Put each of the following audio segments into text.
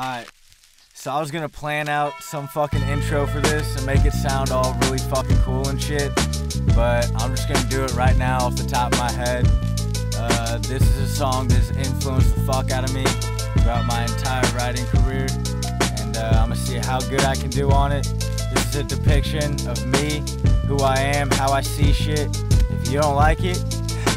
Alright, so I was gonna plan out some fucking intro for this and make it sound all really fucking cool and shit, but I'm just gonna do it right now off the top of my head. Uh, this is a song that's influenced the fuck out of me throughout my entire writing career, and uh, I'm gonna see how good I can do on it. This is a depiction of me, who I am, how I see shit. If you don't like it,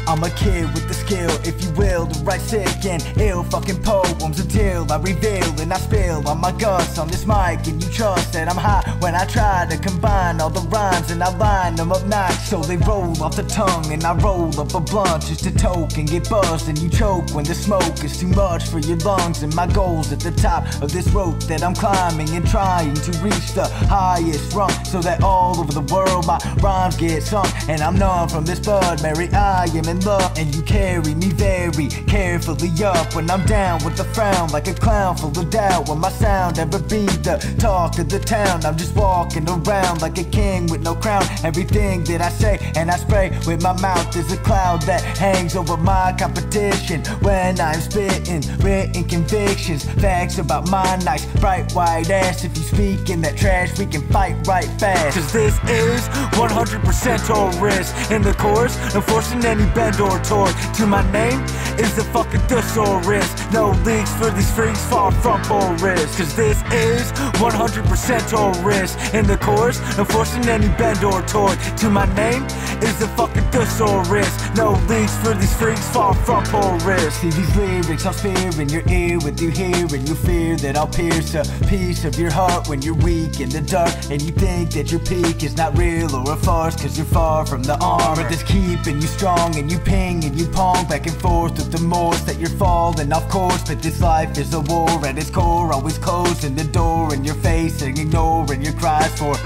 I'm a kid with the skill, if you will, to write sick and ill fucking poems until I reveal and I spill on my guts on this mic. And you trust that I'm high when I try to combine all the rhymes and I line them up nice so they roll off the tongue. And I roll up a blunt just to toke and get buzzed. And you choke when the smoke is too much for your lungs. And my goal's at the top of this rope that I'm climbing and trying to reach the highest rung so that all over the world my rhymes get sung. And I'm numb from this bud, Mary. I am in love, and you carry me very carefully up when I'm down with a frown like a clown full of doubt. Will my sound ever be the talk of the town? I'm just walking around like a king with no crown. Everything that I say and I spray with my mouth is a cloud that hangs over my competition when I'm spitting written convictions, facts about my nice bright white ass. If you speak in that trash, we can fight right fast. Cause this is 100% all risk in the course, enforcing any bend to my name is the fucking thesaurus. No leaks for these freaks, far from risk. Cause this is 100% all risk in the course, enforcing any bend or tort to my name is the fucking thesaurus. No leaks for these freaks, far from risk. See these lyrics, I'll spear in your ear with you hearing you fear that I'll pierce a piece of your heart when you're weak in the dark and you think that your peak is not real or a farce cause you're far from the armor that's keeping you strong and you ping and you pong back and forth with the remorse that you're falling off course but this life is a war at its core always closing the door in your face and ignoring your cries for.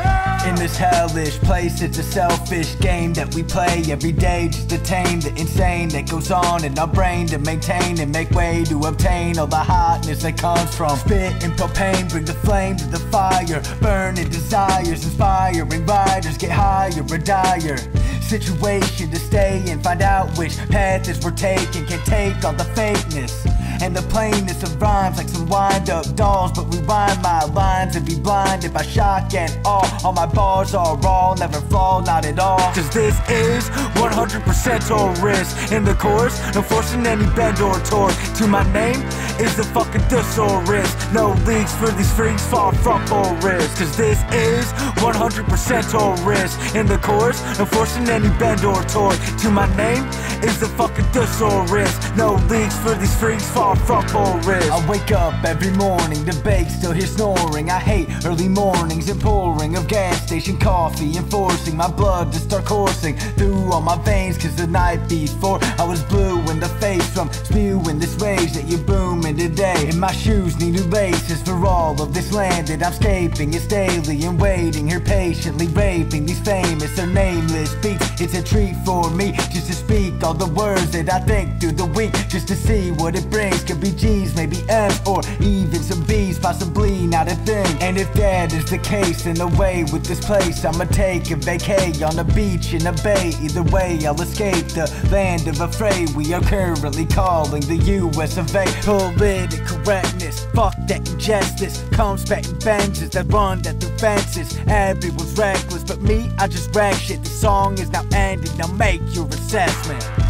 In this hellish place it's a selfish game that we play every day. Just to tame the insane that goes on in our brain to maintain and make way to obtain all the hotness that comes from. Spit and propane bring the flame to the fire. Burning desires inspiring riders get higher or dire. Situation to stay and find out which path is we're taking can take all the fakeness and the plainness of rhymes like some wind up dolls but rewind my lines and be blinded by shock and awe. All my bars are raw never fall not at all. Cause this is 100% all risk. In the course no forcing any bend or tort to my name is the fucking thesaurus. No leaks for these freaks far from all risk. Cause this is 100% all risk. In the course no forcing any bend or tort to my name is the fucking thesaurus. No leaks for these freaks far from all risk I wake up every morning the bake still here snoring. I hate early mornings and pouring of gas station coffee and forcing my blood to start coursing through all my veins. Cause the night before I was blue in the face from spewing this rage that you're booming today. And my shoes need new laces for all of this land that I'm scaping it's daily and waiting here patiently raving. These famous or nameless beats. It's a treat for me just to speak all the words that I think through the week just to see what it brings could be G's maybe M's or even some B's possibly not a thing. And if that is the case then away with this place. I'ma take a vacay on the beach in a bay. Either way I'll escape the land of afraid we are currently calling the US of A. Political correctness fuck that injustice. Comes spitting vengeance that run that through fences. Everyone's reckless but me I just rag shit the song is now ended now make your assessment